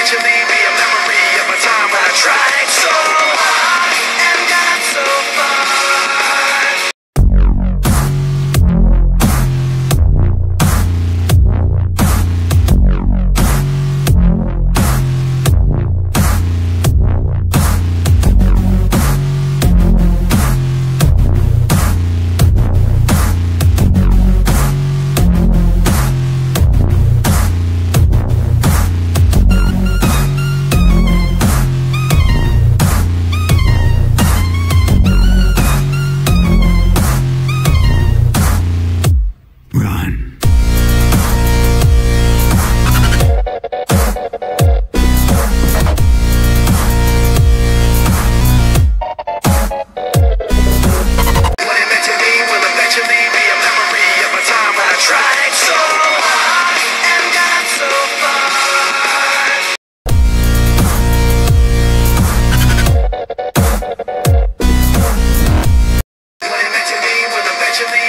eventually to eventually